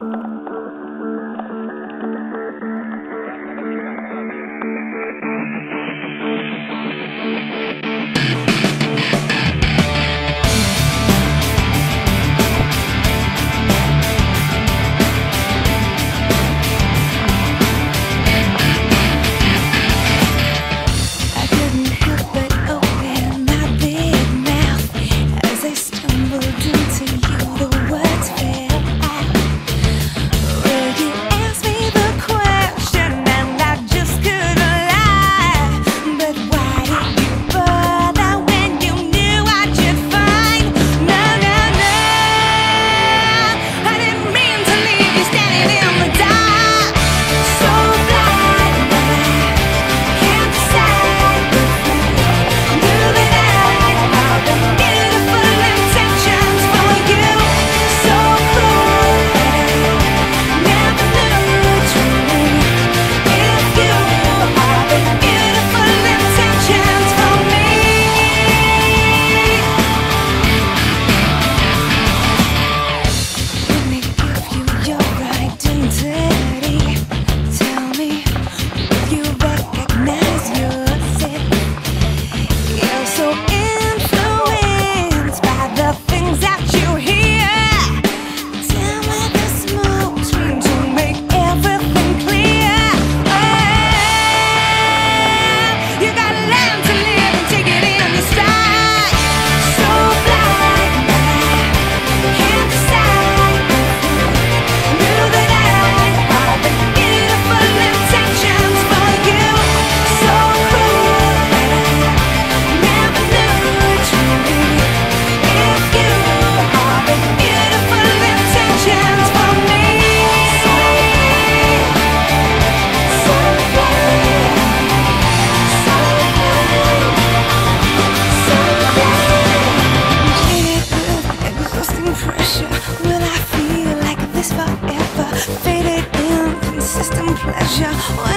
Bye. 我